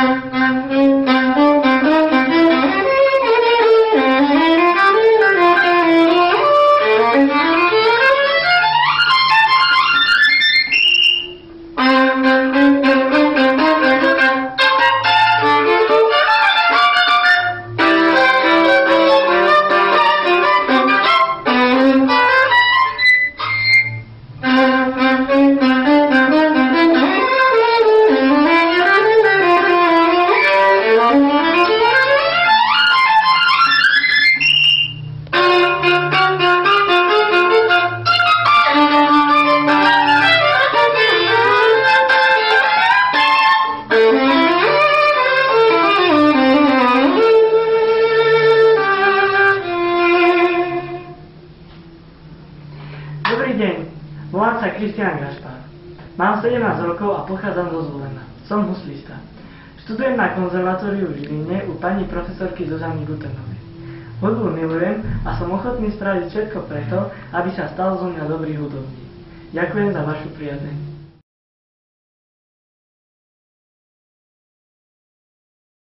Thank you. Deň, volám sa Kristián Gašpár. Mám 17 rokov a pochádzam zo Zvolena. Som huslista. Študujem na konzervatóriu v Žiline u pani profesorky Zuzany Gutenovej. Hudbu milujem a som ochotný spraviť všetko preto, aby sa stal zo mňa dobrý hudobník. Ďakujem za vašu priazeň.